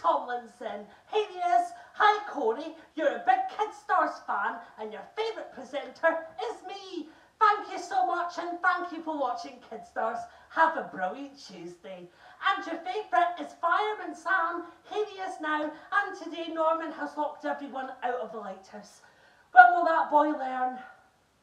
Tomlinson. Here he. Hi, Corey. You're a big Kids Stars fan, and your favourite presenter is me. Thank you so much, and thank you for watching Kids Stars. Have a brilliant Tuesday. And your favourite is Fireman Sam. Here he is now, and today Norman has locked everyone out of the lighthouse. When will that boy learn?